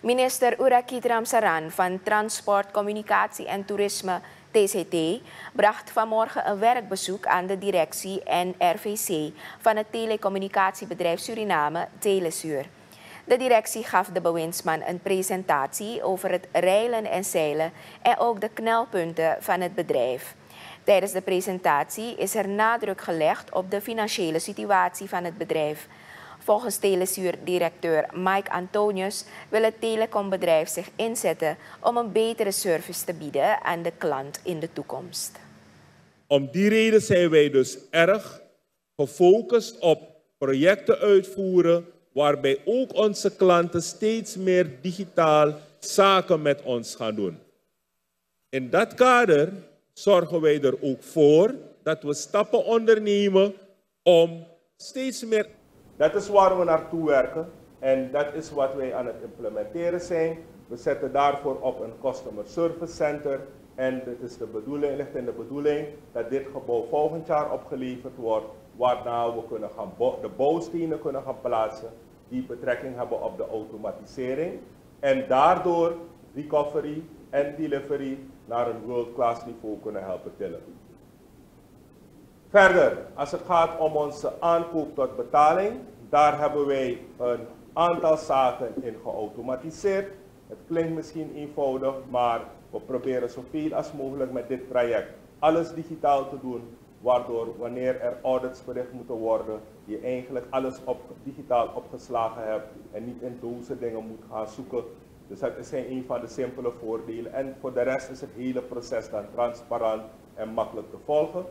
Minister Urakit Ramsaran van Transport, Communicatie en Toerisme TCT bracht vanmorgen een werkbezoek aan de directie en RVC van het telecommunicatiebedrijf Suriname Telesuur. De directie gaf de bewindsman een presentatie over het reilen en zeilen en ook de knelpunten van het bedrijf. Tijdens de presentatie is er nadruk gelegd op de financiële situatie van het bedrijf. Volgens Telesuur-directeur Mike Antonius wil het telecombedrijf zich inzetten om een betere service te bieden aan de klant in de toekomst. Om die reden zijn wij dus erg gefocust op projecten uitvoeren waarbij ook onze klanten steeds meer digitaal zaken met ons gaan doen. In dat kader zorgen wij er ook voor dat we stappen ondernemen om steeds meer. Dat is waar we naartoe werken en dat is wat wij aan het implementeren zijn. We zetten daarvoor op een Customer Service Center en het is de bedoeling, ligt in de bedoeling dat dit gebouw volgend jaar opgeleverd wordt, waarna we kunnen gaan de bouwstenen kunnen gaan plaatsen die betrekking hebben op de automatisering en daardoor recovery en delivery naar een world-class niveau kunnen helpen tillen. Verder, als het gaat om onze aankoop tot betaling, daar hebben wij een aantal zaken in geautomatiseerd. Het klinkt misschien eenvoudig, maar we proberen zoveel als mogelijk met dit traject alles digitaal te doen, waardoor wanneer er audits verricht moeten worden, je eigenlijk alles op, digitaal opgeslagen hebt en niet in dozen dingen moet gaan zoeken. Dus dat is een van de simpele voordelen. En voor de rest is het hele proces dan transparant en makkelijk te volgen.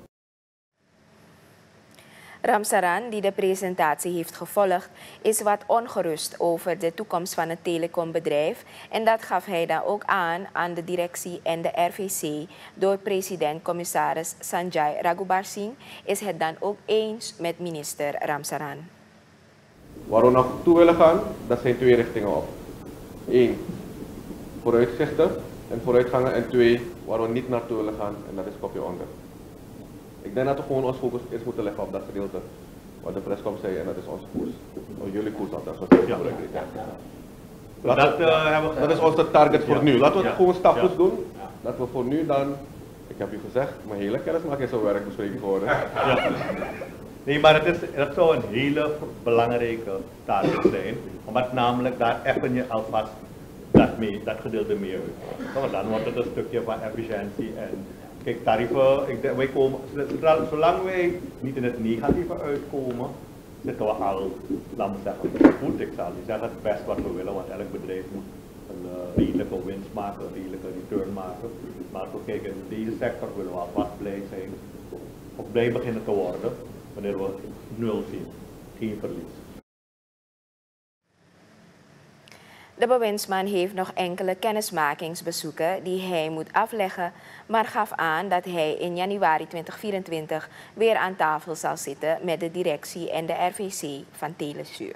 Ramsaran, die de presentatie heeft gevolgd, is wat ongerust over de toekomst van het telecombedrijf. En dat gaf hij dan ook aan aan de directie en de RVC. Door president-commissaris Sanjay Raghubar Singh is het dan ook eens met minister Ramsaran. Waar we naartoe willen gaan, dat zijn twee richtingen op. Eén, vooruitzichten en vooruitgangen. En twee, waar we niet naartoe willen gaan, en dat is kopje onder. Ik denk dat we gewoon ons focus eerst moeten leggen op dat gedeelte wat de prescom zei en dat is onze koers. Of jullie koers althans, ja. Dat, dat, uh, dat is onze target voor nu. Laten we het gewoon stapjes doen. Dat we voor nu dan, ik heb u gezegd, mijn hele kennismaking zo werk bespreken worden. Nee, maar het is, dat zou een hele belangrijke target zijn, omdat namelijk daar even je alvast dat, mee, dat gedeelte mee uit. Dan wordt het een stukje van efficiëntie en Kijk, tarieven, wij komen, zolang wij niet in het negatieve uitkomen, zitten we al, laten we zeggen, goed. Ik zal niet zeggen het best wat we willen, want elk bedrijf moet een uh, redelijke winst maken, een redelijke return maken. Maar voor kijken, in deze sector willen we alvast blij zijn, of blij beginnen te worden, wanneer we nul zien, geen verlies. De bewindsman heeft nog enkele kennismakingsbezoeken die hij moet afleggen, maar gaf aan dat hij in januari 2024 weer aan tafel zal zitten met de directie en de RVC van Telesuur.